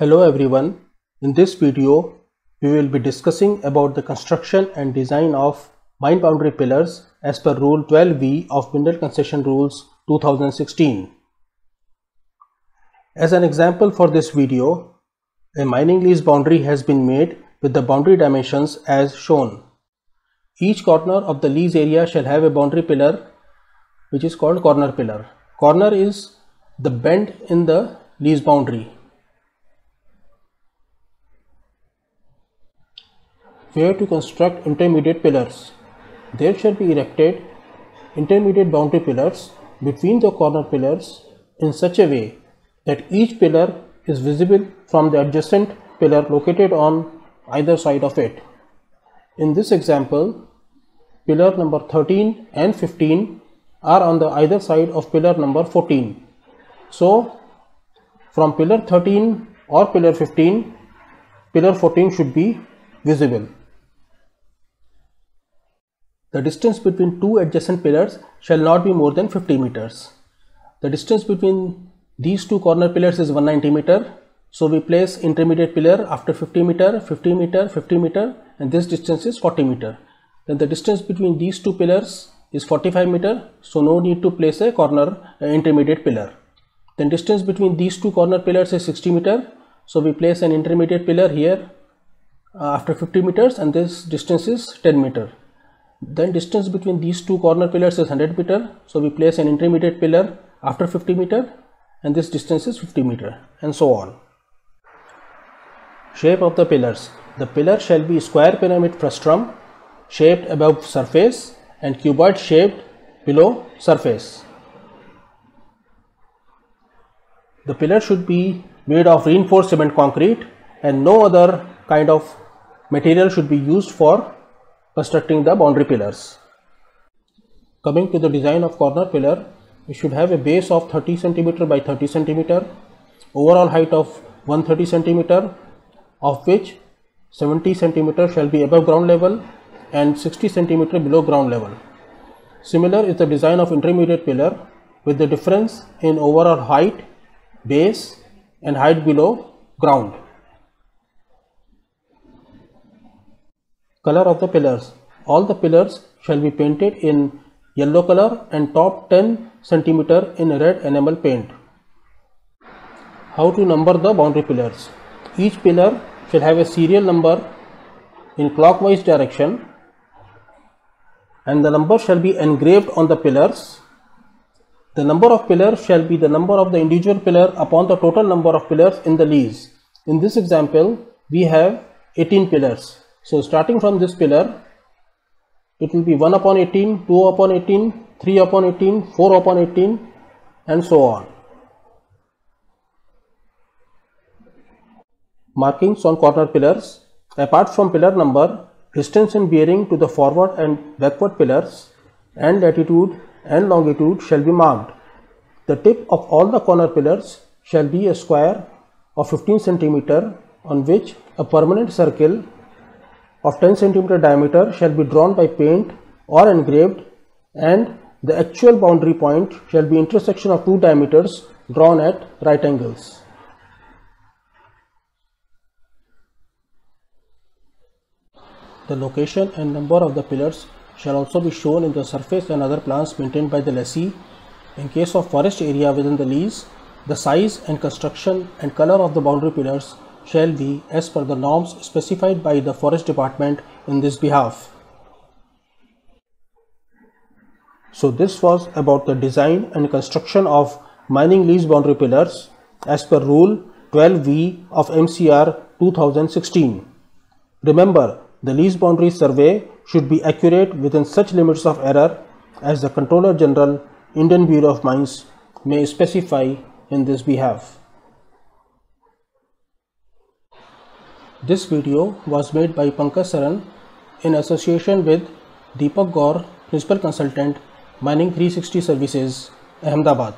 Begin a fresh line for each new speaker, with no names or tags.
Hello everyone. In this video, we will be discussing about the construction and design of mine boundary pillars as per Rule 12V of Mineral Concession Rules 2016. As an example for this video, a mining lease boundary has been made with the boundary dimensions as shown. Each corner of the lease area shall have a boundary pillar which is called corner pillar. Corner is the bend in the lease boundary. To construct intermediate pillars. There shall be erected intermediate boundary pillars between the corner pillars in such a way that each pillar is visible from the adjacent pillar located on either side of it. In this example, pillar number 13 and 15 are on the either side of pillar number 14. So, from pillar 13 or pillar 15, pillar 14 should be visible. The distance between two adjacent pillars shall not be more than 50 meters. The distance between these two corner pillars is 190 meter. So we place intermediate pillar after 50 meter, 50 meter, 50 meter and this distance is 40 meter. Then the distance between these two pillars is 45 meter. So no need to place a corner uh, intermediate pillar. Then distance between these two corner pillars is 60 meter. So we place an intermediate pillar here uh, after 50 meters and this distance is 10 meter. Then distance between these two corner pillars is 100 meter. So we place an intermediate pillar after 50 meter and this distance is 50 meter and so on. Shape of the pillars. The pillar shall be square pyramid frustum shaped above surface and cuboid shaped below surface. The pillar should be made of reinforced cement concrete and no other kind of material should be used for constructing the boundary pillars. Coming to the design of corner pillar, we should have a base of 30 cm by 30 cm, overall height of 130 cm, of which 70 cm shall be above ground level and 60 cm below ground level. Similar is the design of intermediate pillar with the difference in overall height, base and height below ground. Color of the pillars. All the pillars shall be painted in yellow color and top 10 cm in red enamel paint. How to number the boundary pillars. Each pillar shall have a serial number in clockwise direction and the number shall be engraved on the pillars. The number of pillars shall be the number of the individual pillar upon the total number of pillars in the lease. In this example, we have 18 pillars. So starting from this pillar, it will be 1 upon 18, 2 upon 18, 3 upon 18, 4 upon 18 and so on. Markings on corner pillars. Apart from pillar number, distance and bearing to the forward and backward pillars and latitude and longitude shall be marked. The tip of all the corner pillars shall be a square of 15 cm on which a permanent circle of 10 cm diameter shall be drawn by paint or engraved and the actual boundary point shall be intersection of two diameters drawn at right angles. The location and number of the pillars shall also be shown in the surface and other plans maintained by the lessee. In case of forest area within the lease, the size and construction and color of the boundary pillars shall be as per the norms specified by the forest department in this behalf. So this was about the design and construction of mining lease boundary pillars as per rule 12V of MCR 2016. Remember the lease boundary survey should be accurate within such limits of error as the Controller General Indian Bureau of Mines may specify in this behalf. This video was made by Pankaj Saran in association with Deepak Gaur, Principal Consultant, Mining 360 Services, Ahmedabad.